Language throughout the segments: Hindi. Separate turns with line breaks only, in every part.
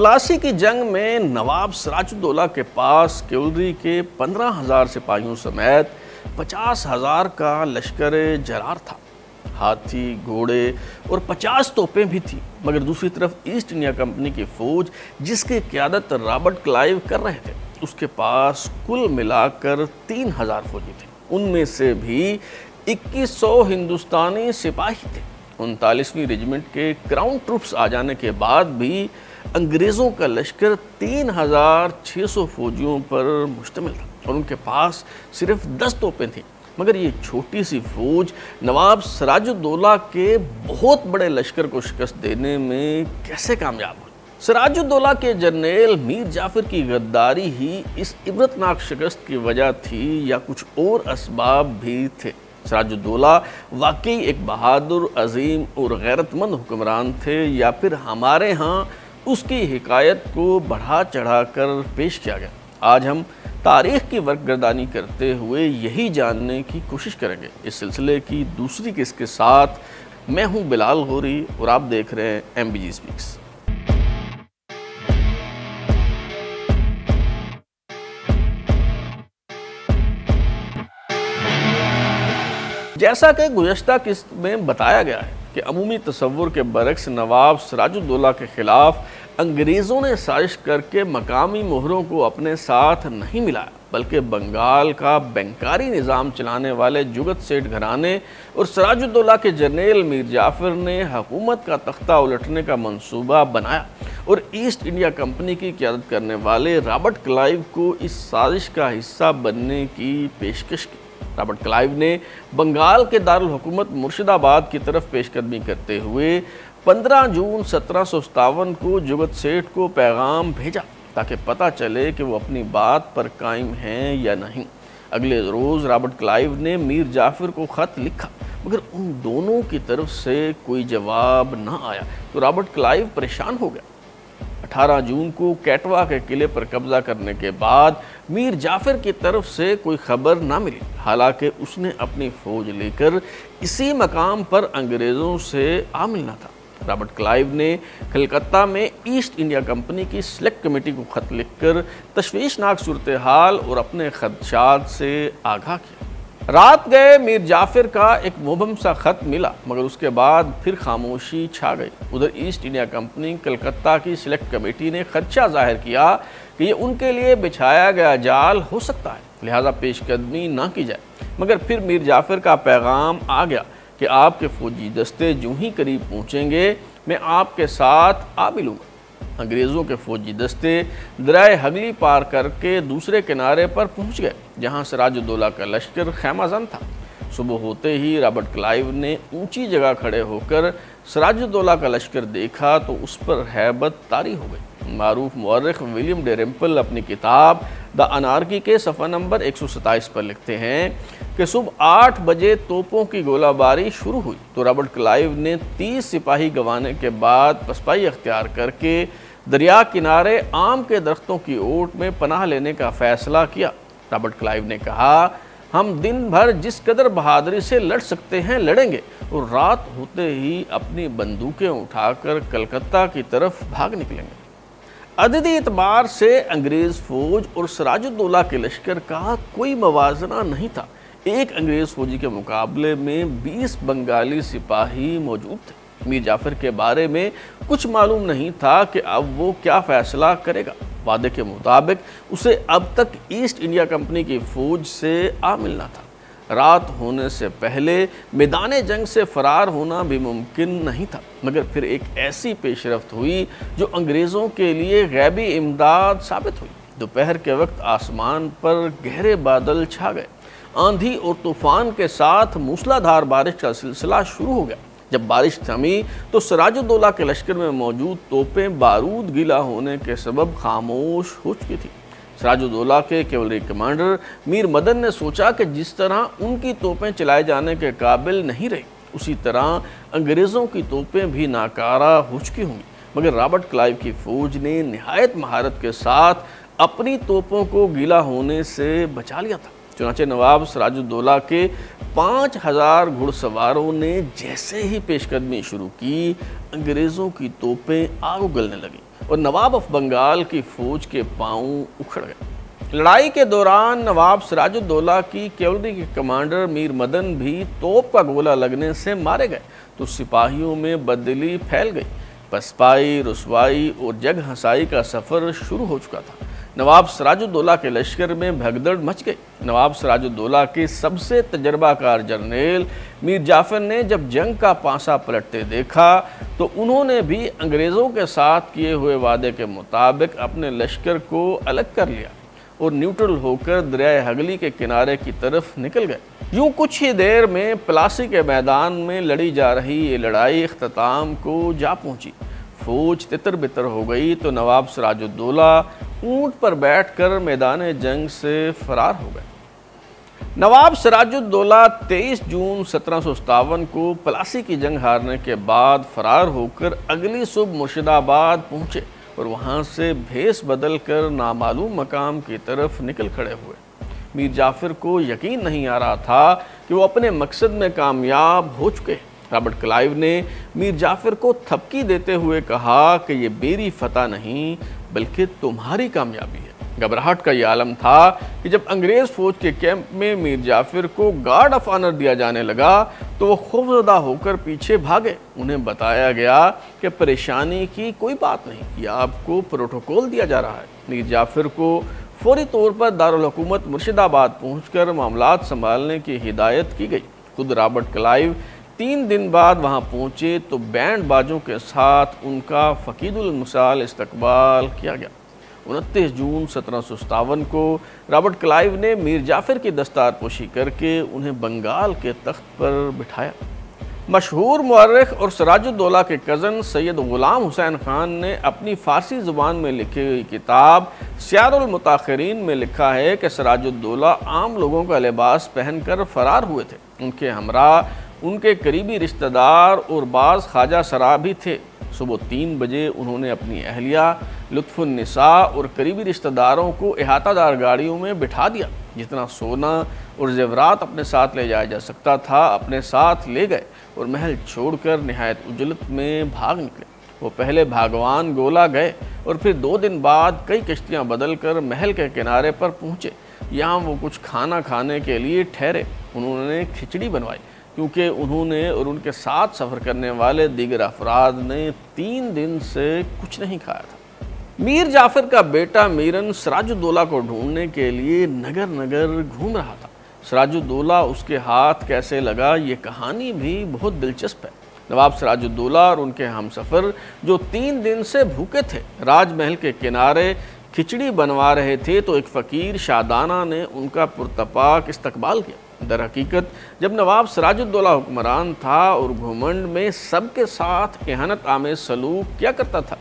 पलासी की जंग में नवाब सराजुद्दौला के पास केवलरी के पंद्रह हज़ार सिपाहियों समेत पचास हज़ार का लश्कर जरार था। हाथी, घोड़े और पचास तोपें भी थी, मगर दूसरी तरफ़ ईस्ट इंडिया कंपनी की फौज, जिसकी क्यादत रॉबर्ट क्लाइव कर रहे थे, उसके पास कुल मिलाकर तीन हज़ार फौजी थे। उनमें से भी 2100 हिंदुस्तानी सिपाही थे। उनतालीसवीं रेजिमेंट के क्राउन ट्रूप्स आ जाने के बाद भी अंग्रेज़ों का लश्कर तीन हज़ार छः सौ फौजियों पर मुश्तमिल था और उनके पास सिर्फ़ दस तोपें थीं। मगर ये छोटी सी फौज नवाब सराजुद्दौला के बहुत बड़े लश्कर को शिकस्त देने में कैसे कामयाब हुई? सराजुद्दौला के जर्नेल मीर जाफ़र की गद्दारी ही इस इबरतनाक शिकस्त की वजह थी या कुछ और इसबाब भी थे। सराजुद्दौला वाकई एक बहादुर, अजीम और गैरतमंद हुक्मरान थे या फिर हमारे यहाँ उसकी हिकायत को बढ़ा चढ़ा कर पेश किया गया। आज हम तारीख की वर्कगर्दानी करते हुए यही जानने की कोशिश करेंगे। इस सिलसिले की दूसरी किस्त के साथ मैं हूँ बिलाल गोरी और आप देख रहे हैं एम बी जी स्पीक्स जैसा कि गुजशत किस्त में बताया गया है कि अमूमी तस्वुर के बरक्स नवाब सराजुद्दौला के ख़िलाफ़ अंग्रेज़ों ने साजिश करके मकामी मोहरों को अपने साथ नहीं मिलाया, बल्कि बंगाल का बैंकारी निज़ाम चलाने वाले जुगत सेठ घराने और सराजुद्दौला के जर्नेल मीर जाफ़र ने हकूमत का तख्ता उलटने का मंसूबा बनाया और ईस्ट इंडिया कंपनी की क्यादत करने वाले रॉबर्ट क्लाइव को इस साजिश का हिस्सा बनने की पेशकश की। रॉबर्ट क्लाइव ने बंगाल के दारुल हुकूमत मुर्शिदाबाद की तरफ़ पेशकदमी करते हुए 15 जून सत्रह को जुगत सेठ को पैगाम भेजा, ताकि पता चले कि वो अपनी बात पर कायम हैं या नहीं। अगले रोज़ रॉबर्ट क्लाइव ने मीर जाफिर को ख़त लिखा, मगर उन दोनों की तरफ़ से कोई जवाब ना आया तो रॉबर्ट क्लाइव परेशान हो गया। 18 जून को कैटवा के किले पर कब्जा करने के बाद मीर जाफिर की तरफ़ से कोई खबर ना मिली। हालाँकि उसने अपनी फौज लेकर इसी मकाम पर अंग्रेज़ों से आ मिलना था। रॉबर्ट क्लाइव ने कलकत्ता में ईस्ट इंडिया कंपनी की सिलेक्ट कमेटी को ख़त लिखकर तशवीशनाक सूरत हाल और अपने खदशात से आगाह किया। रात गए, मीर जाफिर का एक मुबम सा ख़त मिला, मगर उसके बाद फिर खामोशी छा गई। उधर ईस्ट इंडिया कंपनी कलकत्ता की सिलेक्ट कमेटी ने खदशा ज़ाहिर किया कि ये उनके लिए बिछाया गया जाल हो सकता है, लिहाजा पेशकदमी ना की जाए। मगर फिर मीर जाफिर का पैगाम आ गया कि आपके फौजी दस्ते जो ही करीब पहुँचेंगे, मैं आपके साथ आ भी लूँगा। अंग्रेज़ों के फौजी दस्ते दराए हगली पार करके दूसरे किनारे पर पहुँच गए, जहाँ सराजुद्दौला का लश्कर खैमाजन था। सुबह होते ही रॉबर्ट क्लाइव ने ऊँची जगह खड़े होकर सराजुद्दौला का लश्कर देखा तो उस पर हैबत तारी हो गई। मरूफ मौरख विलियम डेरेम्पल अपनी किताब द अनारकी के सफ़ा नंबर एक सौ सताईस पर लिखते हैं कि सुबह आठ बजे तोपों की गोलाबारी शुरू हुई। तो रॉबर्ट क्लाइव ने तीस सिपाही गंवाने के बाद पसपाई अख्तियार करके दरिया किनारे आम के दरख्तों की ओट में पनाह लेने का फैसला किया। रॉबर्ट क्लाइव ने कहा, हम दिन भर जिस कदर बहादुरी से लड़ सकते हैं, लड़ेंगे। और रात होते ही अपनी बंदूकें उठाकर कलकत्ता की तरफ़ भाग निकलेंगे। अददी एतबार से अंग्रेज़ फौज और सराजुद्दौला के लश्कर का कोई मवाजना नहीं था। एक अंग्रेज़ फौजी के मुकाबले में 20 बंगाली सिपाही मौजूद थे। मीर जाफ़र के बारे में कुछ मालूम नहीं था कि अब वो क्या फ़ैसला करेगा। वादे के मुताबिक उसे अब तक ईस्ट इंडिया कंपनी की फ़ौज से आ मिलना था। रात होने से पहले मैदान जंग से फ़रार होना भी मुमकिन नहीं था। मगर फिर एक ऐसी पेशरफ हुई जो अंग्रेज़ों के लिए गैबी इमदाद साबित हुई। दोपहर के वक्त आसमान पर गहरे बादल छा गए। आंधी और तूफ़ान के साथ मूसलाधार बारिश का सिलसिला शुरू हो गया। जब बारिश थमी तो सराजुद्दौला के लश्कर में मौजूद तोपें बारूद गीला होने के सबब खामोश हो चुकी थी। सराजुद्दौला के केवलरी कमांडर, मीर मदन ने सोचा कि जिस तरह उनकी तोपें चलाए जाने के काबिल नहीं रही, उसी तरह अंग्रेज़ों की तोपें भी नाकारा हो चुकी होंगी। मगर रॉबर्ट क्लाइव की फ़ौज ने नहायत महारत के साथ अपनी तोपों को गीला होने से बचा लिया था। चुनाचे नवाब सराजुद्दौला के पाँच हज़ार घुड़सवारों ने जैसे ही पेशकदमी शुरू की, अंग्रेज़ों की तोपें आग उगलने लगी। और नवाब ऑफ़ बंगाल की फौज के पाँव उखड़ गए। लड़ाई के दौरान नवाब सिराजुद्दौला की कैवलरी के कमांडर मीर मदन भी तोप का गोला लगने से मारे गए तो सिपाहियों में बदली फैल गई। पसपाई, रसवाई और जग हंसाई का सफ़र शुरू हो चुका था। नवाब सराजुद्दौला के लश्कर में भगदड़ मच गई। नवाब सराजुद्दौला के सबसे तजर्बाकार जर्नेल मीर जाफ़र ने जब जंग का पांसा पलटते देखा तो उन्होंने भी अंग्रेज़ों के साथ किए हुए वादे के मुताबिक अपने लश्कर को अलग कर लिया और न्यूट्रल होकर दरिया हगली के किनारे की तरफ़ निकल गए। यूँ कुछ ही देर में प्लासी के मैदान में लड़ी जा रही ये लड़ाई अख्ताम को जा पहुँची। फौज तितर बितर हो गई तो नवाब सराजुद्दौला ऊँट पर बैठकर मैदान जंग से फरार हो गए। नवाब सराजुद्दौला 23 जून सत्रह सौ सतावन को प्लासी की जंग हारने के बाद फरार होकर अगली सुबह मुर्शिदाबाद पहुँचे और वहाँ से भेस बदल कर नामालूम मकाम की तरफ़ निकल खड़े हुए। मीर जाफिर को यकीन नहीं आ रहा था कि वो अपने मकसद में कामयाब हो चुके रॉबर्ट क्लाइव ने मीर जाफिर को थपकी देते हुए कहा कि ये मेरी फतह नहीं, बल्कि तुम्हारी कामयाबी है। घबराहट का ये आलम था कि जब अंग्रेज़ फौज के कैंप में मीर जाफिर को गार्ड ऑफ़ ऑनर दिया जाने लगा तो वो खौफजदा होकर पीछे भागे। उन्हें बताया गया कि परेशानी की कोई बात नहीं, ये आपको प्रोटोकॉल दिया जा रहा है। मीर जाफिर को फौरी तौर पर दारकूमत मुर्शिदाबाद पहुँच कर मामला संभालने की हिदायत की गई। खुद रॉबर्ट क्लाइव तीन दिन बाद वहाँ पहुँचे तो बैंड बाजों के साथ उनका फ़कीदुलमसाल इस्तकबाल किया गया। उनतीस जून सत्रह सौ सतावन को रॉबर्ट क्लाइव ने मीर जाफ़र की दस्तार पोशी करके उन्हें बंगाल के तख्त पर बिठाया। मशहूर मर्रख और सराजुद्दौला के कज़न सैयद ग़ुलाम हुसैन ख़ान ने अपनी फ़ारसी ज़ुबान में लिखी हुई किताब सियारमताखरीन में लिखा है कि सराजुद्दौला आम लोगों का लिबास पहनकर फ़रार हुए थे। उनके हमरा उनके करीबी रिश्तेदार और बाज़ ख्वाजा सरा भी थे। सुबह तीन बजे उन्होंने अपनी अहलिया लुत्फ़ुलनसा और करीबी रिश्तेदारों को अहातादार गाड़ियों में बिठा दिया, जितना सोना और जेवरात अपने साथ ले जाया जा सकता था, अपने साथ ले गए और महल छोड़कर नहायत उजलत में भाग निकले। वो पहले भागवान गोला गए और फिर दो दिन बाद कई कश्तियाँ बदल कर महल के किनारे पर पहुँचे। यहाँ वो कुछ खाना खाने के लिए ठहरे। उन्होंने खिचड़ी बनवाई। क्योंकि उन्होंने और उनके साथ सफ़र करने वाले दीगर अफराद ने तीन दिन से कुछ नहीं खाया था। मीर जाफ़र का बेटा मीरन सराजुद्दौला को ढूँढने के लिए नगर नगर घूम रहा था। सराजुद्दौला उसके हाथ कैसे लगा, ये कहानी भी बहुत दिलचस्प है। नवाब सराजुद्दौला और उनके हम सफ़र जो तीन दिन से भूखे थे, राजमहल के किनारे खिचड़ी बनवा रहे थे तो एक फ़कीर शादाना ने उनका पुरतपाक इस्तकबाल किया। दर हकीकत, जब नवाब सराजुद्दौला हुक्मरान था और घुमंड में सबके साथ एहनत आमे सलूक क्या करता था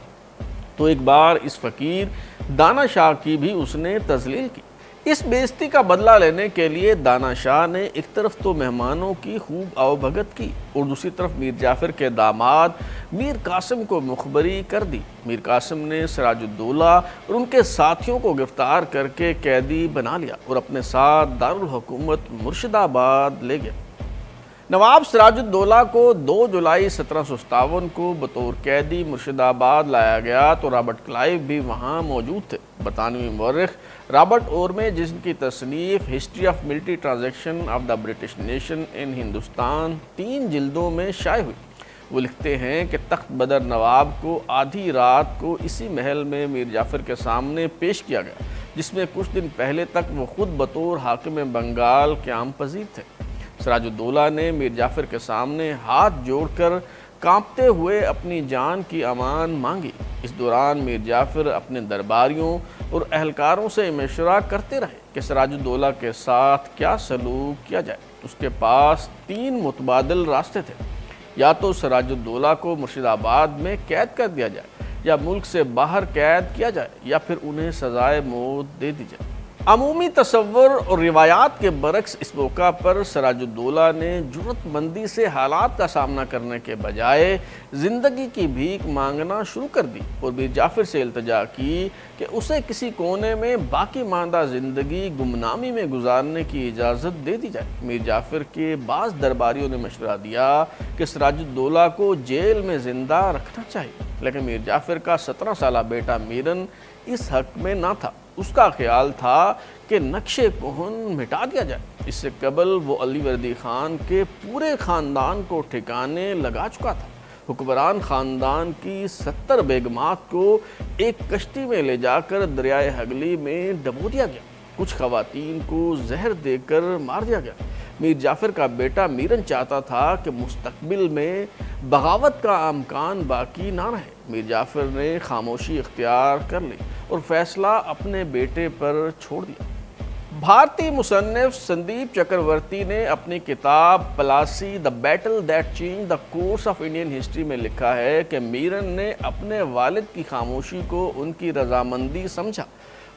तो एक बार इस फ़कीर दाना शाह की भी उसने तजलील की। इस बेइज्जती का बदला लेने के लिए दाना शाह ने एक तरफ़ तो मेहमानों की खूब आवभगत की और दूसरी तरफ़ मीर जाफ़र के दामाद, मीर कासिम को मुखबरी कर दी। मीर कासिम ने सराजुद्दौला और उनके साथियों को गिरफ़्तार करके कैदी बना लिया और अपने साथ दारुल हुकूमत मुर्शिदाबाद ले गया नवाब सिराजुद्दौला को 2 जुलाई सत्रह को बतौर कैदी मुर्शिदाबाद लाया गया तो रॉबर्ट क्लाइव भी वहाँ मौजूद थे। बरतानवी मौरख रॉबर्ट और में जिनकी तसनीफ, history of military transaction of the British nation in Hindustan तीन जिल्दों में शाये हुई। वो लिखते हैं कि तख्त बदर नवाब को आधी रात को इसी महल में मीर जाफ़र के सामने पेश किया गया, जिसमें कुछ दिन पहले तक वो खुद बतौर हाकिम बंगाल क्याम पजीर थे। सराजुद्दौला ने मीर जाफ़र के सामने हाथ जोड़कर कांपते हुए अपनी जान की अमान मांगी। इस दौरान मीर जाफ़र अपने दरबारियों और अहलकारों से मशरा करते रहे कि सराजुद्दौला के साथ क्या सलूक किया जाए। उसके पास तीन मुतबादल रास्ते थे। या तो सराजुद्दौला को मुर्शिदाबाद में कैद कर दिया जाए या मुल्क से बाहर कैद किया जाए या फिर उन्हें सजाए मौत दे दी जाए। अमूमी तस्वर और रिवायात के बरक्स इस मौका पर सराजुद्दौला ने जरूरतमंदी से हालात का सामना करने के बजाय ज़िंदगी की भीख मांगना शुरू कर दी। और बीर जाफिर से इल्तजा की कि उसे किसी कोने में बाकी मानदा ज़िंदगी गुमनामी में गुजारने की इजाज़त दे दी जाए। मीर जाफिर के बाज़ दरबारियों ने मशवरा दिया कि सराजुद्दौला को जेल में ज़िंदा रखना चाहिए। लेकिन मीर जाफिर का सत्रह साल बेटा मीरन इस हक में ना था। उसका ख्याल था कि नक्शे कोहन मिटा दिया जाए। इससे कबल वो अली वर्दी खान के पूरे ख़ानदान को ठिकाने लगा चुका था। हुक्मरान ख़ानदान की सत्तर बेगमात को एक कश्ती में ले जाकर दरियाए हगली में डबो दिया गया। कुछ खवतिन को जहर देकर मार दिया गया। मीर जाफ़र का बेटा मीरन चाहता था कि मुस्तकबिल में बगावत का अमकान बाकी ना रहे। मीर जाफ़र ने खामोशी इख्तियार कर ली और फैसला अपने बेटे पर छोड़ दिया। भारतीय मुसनफ़ संदीप चक्रवर्ती ने अपनी किताब Plassey, the battle that change the course of Indian history में लिखा है कि मीरन ने अपने वालिद की खामोशी को उनकी रजामंदी समझा।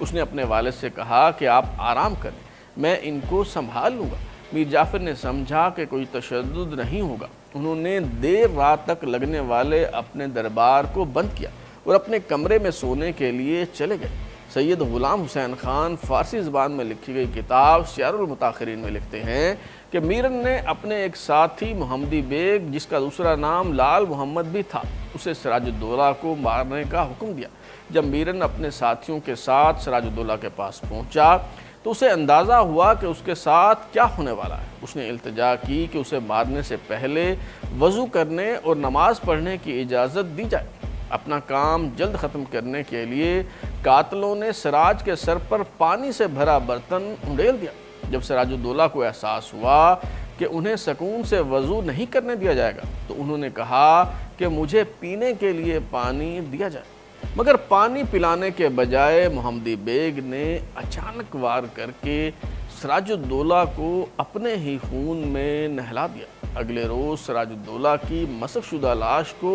उसने अपने वालिद से कहा कि आप आराम करें, मैं इनको संभाल लूँगा। मीर जाफ़र ने समझा कि कोई तशद नहीं होगा। उन्होंने देर रात तक लगने वाले अपने दरबार को बंद किया और अपने कमरे में सोने के लिए चले गए। सैयद ग़ुलाम हुसैन ख़ान फ़ारसी ज़बान में लिखी गई किताब शारमताखरीन में लिखते हैं कि मीरन ने अपने एक साथी मोहम्मदी बेग, जिसका दूसरा नाम लाल मोहम्मद भी था, उसे सराजुद्दौला को मारने का हुक्म दिया। जब मीरन अपने साथियों के साथ सराजुद्दौला के पास पहुँचा तो उसे अंदाज़ा हुआ कि उसके साथ क्या होने वाला है। उसने इल्तजा की कि उसे मारने से पहले वज़ू करने और नमाज़ पढ़ने की इजाज़त दी जाए। अपना काम जल्द ख़त्म करने के लिए कातलों ने सराज के सर पर पानी से भरा बर्तन उड़ेल दिया। जब सराजुद्दौला को एहसास हुआ कि उन्हें सकून से वज़ू नहीं करने दिया जाएगा तो उन्होंने कहा कि मुझे पीने के लिए पानी दिया जाए। मगर पानी पिलाने के बजाय मोहम्मदी बेग ने अचानक वार करके सराजुद्दौला को अपने ही खून में नहला दिया। अगले रोज़ सराजुद्दौला की मसकशुदा लाश को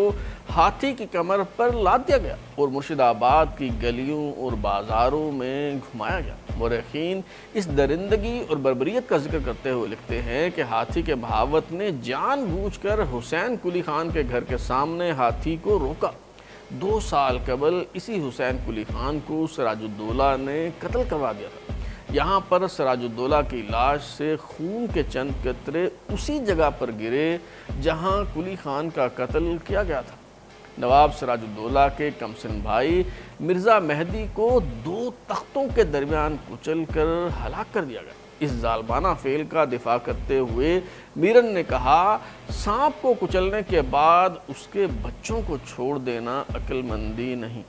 हाथी की कमर पर लाद दिया गया और मुर्शिदाबाद की गलियों और बाज़ारों में घुमाया गया। मरखीन इस दरिंदगी और बरबरीत का ज़िक्र करते हुए लिखते हैं कि हाथी के बहावत ने जानबूझकर हुसैन कुली खान के घर के सामने हाथी को रोका। दो साल कबल इसी हुसैन कुली खान को सराजुद्दौला ने कत्ल करवा दिया था। यहाँ पर सराजुद्दौला की लाश से खून के चंद कतरे उसी जगह पर गिरे जहाँ कुली खान का कत्ल किया गया था। नवाब सराजुद्दौला के कमसन भाई, मिर्ज़ा मेहदी को दो तख्तों के दरमियान कुचल कर हलाक कर दिया गया। इस जालबाना फेल का दिफा करते हुए मीरन ने कहा, सांप को कुचलने के बाद उसके बच्चों को छोड़ देना अक्लमंदी नहीं।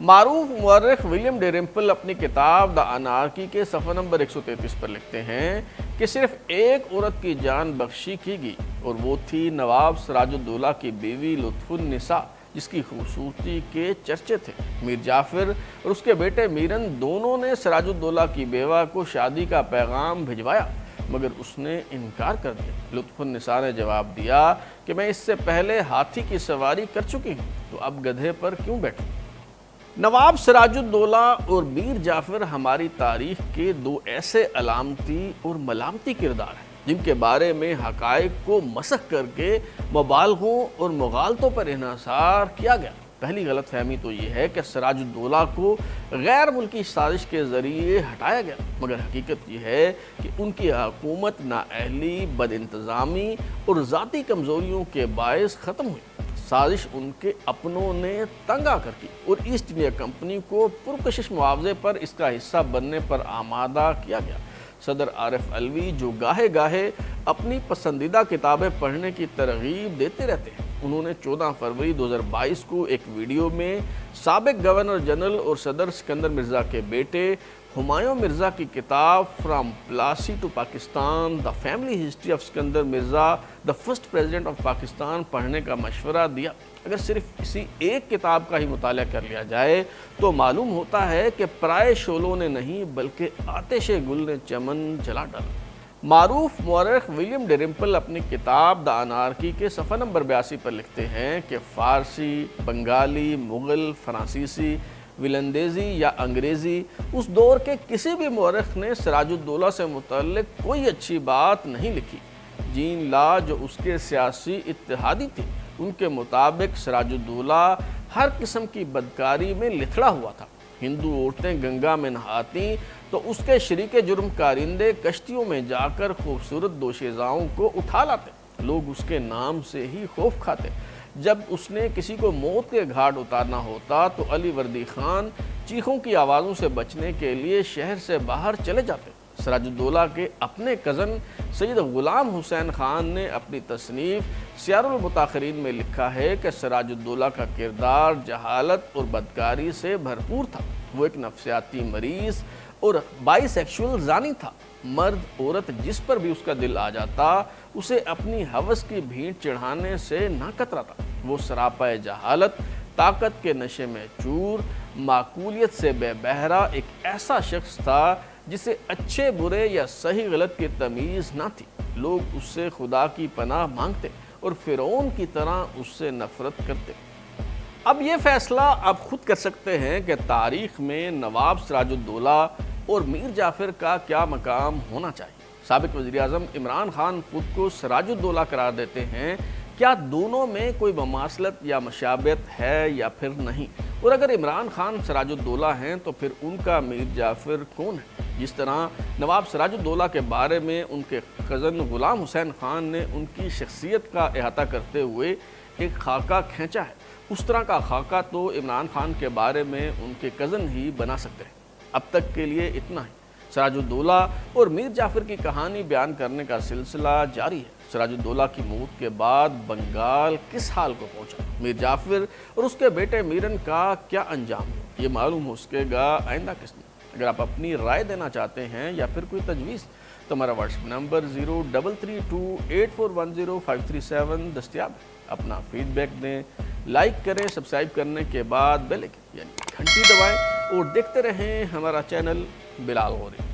मारूफ मर्रख विलियम डेरिम्पल अपनी किताब द अनारकी के सफ़ा नंबर 133 पर लिखते हैं कि सिर्फ़ एक औरत की जान बख्शी की गई और वो थी नवाब सराजुद्दौला की बीवी लुत्फुलनिसा जिसकी खूबसूरती के चर्चे थे। मीर जाफिर और उसके बेटे मीरन दोनों ने सराजुद्दौला की बेवा को शादी का पैगाम भिजवाया, मगर उसने इनकार कर दिया। लुत्फुलनिसा ने जवाब दिया कि मैं इससे पहले हाथी की सवारी कर चुकी हूँ तो अब गधे पर क्यों बैठूँ? नवाब सिराजुद्दौला और मीर जाफ़र हमारी तारीख के दो ऐसे अलामती और मलामती किरदार हैं, जिनके बारे में हकायक को मसक करके मबालगों और मुगालतों पर इसार किया गया। पहली गलत फहमी तो ये है कि सराजुद्दौला को गैर मुल्की साजिश के ज़रिए हटाया गया, मगर हकीकत यह है कि उनकी हकूमत नाअहली बद इंतज़ामी और ज़ाती कमज़ोरियों के बायस ख़त्म हुई। साजिश उनके अपनों ने तंग आकर की और ईस्ट इंडिया कंपनी को पुरकशिश मुआवजे पर इसका हिस्सा बनने पर आमादा किया गया। सदर आरिफ अलवी, जो गाहे गाहे अपनी पसंदीदा किताबें पढ़ने की तरगीब देते रहते हैं, उन्होंने 14 फरवरी 2022 को एक वीडियो में सबक गवर्नर जनरल और सदर सिकंदर मिर्ज़ा के बेटे हुमायूं मिर्ज़ा की किताब from Plassey to Pakistan, the family history of Sikandar Mirza, the first president of Pakistan पढ़ने का मशवरा दिया। अगर सिर्फ़ इसी एक किताब का ही मुताल कर लिया जाए तो मालूम होता है कि प्राय शोलों ने नहीं, बल्कि आतिश गुल ने चमन जला डाला। मारूफ मौरख विलियम डेरिम्पल अपनी किताब द अनारकी के सफ़ा नंबर बयासी पर लिखते हैं कि फ़ारसी, बंगाली, मुग़ल, फ्रांसीसी विलंदेजी या अंग्रेज़ी, उस दौर के किसी भी मौरख ने सराजुद्दौला से मुतल कोई अच्छी बात नहीं लिखी। जीन ला, जो उसके सियासी इतिहादी थे, उनके मुताबिक सराजुद्दौला हर किस्म की बदकारी में लिथड़ा हुआ था। हिंदू औरतें गंगा में नहाती तो उसके शरीक जुर्म कारिंदे कश्तियों में जाकर खूबसूरत दोशेजाओं को उठा लाते। लोग उसके नाम से ही खौफ खाते। जब उसने किसी को मौत के घाट उतारना होता तो अली वर्दी खान चीखों की आवाज़ों से बचने के लिए शहर से बाहर चले जाते। सराजुद्दौला के अपने कज़न सैद ग़ुलाम हुसैन ख़ान ने अपनी तसनीफ़ सियारमताखरीन में लिखा है कि सराजुद्दौला का किरदार जहालत और बदकारी से भरपूर था। वो एक नफसियाती मरीज़ और बाईसेक्सुअल जानी था। मर्द औरत जिस पर भी उसका दिल आ जाता, उसे अपनी हवस की भीड़ चढ़ाने से ना कतराता। वो सरापा जहालत, ताकत के नशे में चूर, माकूलियत से बेबहरा एक ऐसा शख्स था जिसे अच्छे, बुरे या सही गलत की तमीज़ ना थी। लोग उससे खुदा की पनाह मांगते और फ़िरौन की तरह उससे नफ़रत करते। अब ये फैसला आप खुद कर सकते हैं कि तारीख़ में नवाब सराजुद्दौला और मीर जाफ़िर का क्या मकाम होना चाहिए। सबक वजी अजम इमरान खान खुद को सराजुद्दौला करार देते हैं क्या दोनों में कोई ममासलत या मशाबत है या फिर नहीं? और अगर इमरान खान सराजुद्दौला हैं तो फिर उनका मीर जाफ़िर कौन है? जिस तरह नवाब सराजुद्दौला के बारे में उनके कज़न ग़ुलाम हुसैन ख़ान ने उनकी शख्सियत का अहाता करते हुए एक खाका खींचा है। उस तरह का खाका तो इमरान खान के बारे में उनके कज़न ही बना सकते हैं। अब तक के लिए इतना ही। सराजुद्दौला और मीर जाफ़र की कहानी बयान करने का सिलसिला जारी है। सराजुद्दौला की मौत के बाद बंगाल किस हाल को पहुँचा? मीर जाफ़िर और उसके बेटे मीरन का क्या अंजाम? ये मालूम हो सकेगा आइंदा किस्म अगर आप अपनी राय देना चाहते हैं या फिर कोई तजवीज़ तो हमारा WhatsApp number zero double three two eight four one zero five three seven दस्तियाब अपना फीडबैक दें, लाइक करें, सब्सक्राइब करने के बाद बेल यानी घंटी दबाएँ और देखते रहें हमारा चैनल बिलाल हो रही